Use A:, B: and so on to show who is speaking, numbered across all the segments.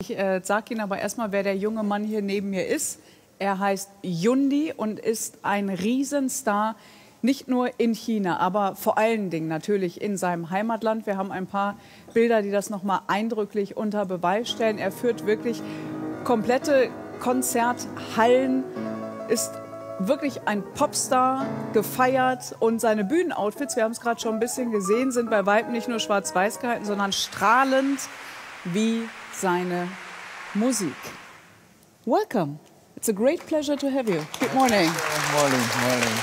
A: Ich äh, sage Ihnen aber erstmal, wer der junge Mann hier neben mir ist. Er heißt Yundi und ist ein Riesenstar, nicht nur in China, aber vor allen Dingen natürlich in seinem Heimatland. Wir haben ein paar Bilder, die das nochmal eindrücklich unter Beweis stellen. Er führt wirklich komplette Konzerthallen, ist wirklich ein Popstar, gefeiert und seine Bühnenoutfits, wir haben es gerade schon ein bisschen gesehen, sind bei weitem nicht nur schwarz-weiß gehalten, sondern strahlend wie seine Musik. Welcome. It's a great pleasure to have you. Good morning.
B: Morning, morning.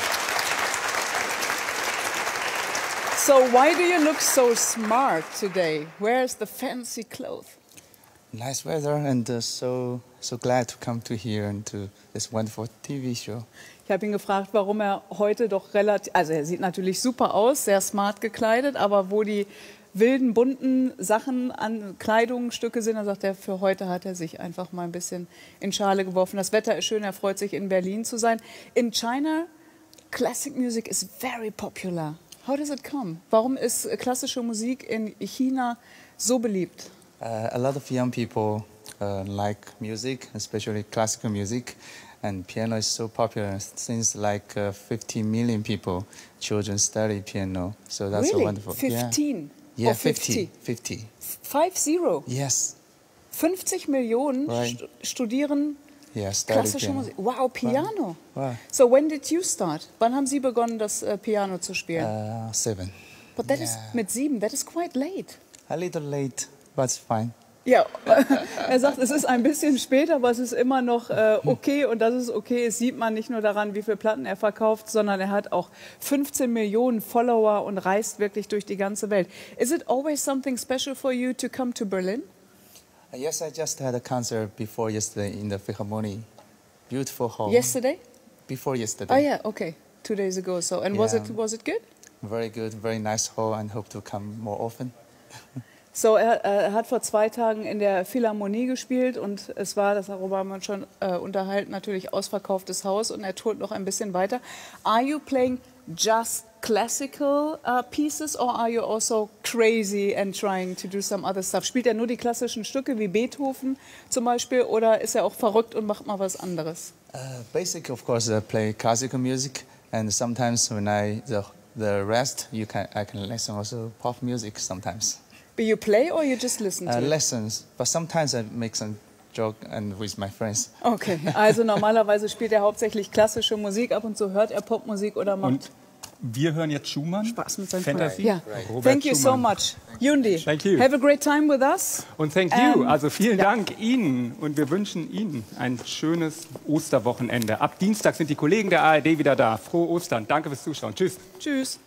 A: So why do you look so smart today? Where's the fancy clothes?
B: Nice weather and uh, so so glad to come to here and to this wonderful TV show.
A: Ich habe ihn gefragt, warum er heute doch relativ, also er sieht natürlich super aus, sehr smart gekleidet, aber wo die wilden, bunten Sachen an Kleidungsstücke sind. Da sagt er, für heute hat er sich einfach mal ein bisschen in Schale geworfen. Das Wetter ist schön, er freut sich in Berlin zu sein. In China, classic music is very popular. How does it come? Warum ist klassische Musik in China so beliebt?
B: Uh, a lot of young people uh, like music, especially classical music, and piano is so popular since like uh, 50 million people, children study piano. So that's
A: really?
B: wonderful.
A: 15?
B: Yeah. Yeah,
A: Or
B: 50. 50.
A: Five zero.
B: Yes.
A: 50 Millionen
B: Right.
A: st studieren
B: Yeah,
A: klassische. Musik. Wow, Piano.
B: Wow.
A: So when did you start? Wann haben Sie begonnen, das äh, Piano zu spielen?
B: Uh, seven.
A: But that is
B: yeah.
A: mit sieben, that is quite late.
B: A little late, but it's fine.
A: Ja, er sagt, es ist ein bisschen später, aber es ist immer noch äh, okay. Und dass es okay ist, sieht man nicht nur daran, wie viele Platten er verkauft, sondern er hat auch 15 Millionen Follower und reist wirklich durch die ganze Welt. Is it always something special for you to come to Berlin?
B: Uh, yes, I just had a concert before yesterday in the Philharmonic. Beautiful hall.
A: Yesterday?
B: Before yesterday.
A: Oh yeah, okay. Two days ago. So, and was
B: Yeah.
A: it was it good?
B: Very good, very nice hall, and hope to come more often.
A: So, er, er hat vor zwei Tagen in der Philharmonie gespielt und es war, das darüber haben wir schon äh, unterhalten, natürlich ausverkauftes Haus und er tourt noch ein bisschen weiter. Are you playing just classical uh, pieces or are you also crazy and trying to do some other stuff? Spielt er nur die klassischen Stücke wie Beethoven zum Beispiel oder ist er auch verrückt und macht mal was anderes?
B: Uh, basic, of course, I play classical music, and sometimes when I the the rest, you can I can listen also pop music sometimes.
A: Do you play or you just listen to
B: Uh,
A: it?
B: lessons, but sometimes I make some joke and with my friends.
A: Okay, also normalerweise spielt er hauptsächlich klassische Musik, ab und zu hört er Popmusik oder macht
C: Und wir hören jetzt Schumann.
A: Spaß mit seinen
C: Fantasy.
A: Ja.
C: Robert
A: Thank you so
C: Schumann.
A: much. Yundi,
C: Thank you.
A: have a great time with us.
C: Und thank you.
A: Ähm,
C: also vielen
A: ja.
C: Dank Ihnen. Und wir wünschen Ihnen ein schönes Osterwochenende. Ab Dienstag sind die Kollegen der ARD wieder da. Frohe Ostern. Danke fürs Zuschauen. Tschüss.
A: Tschüss.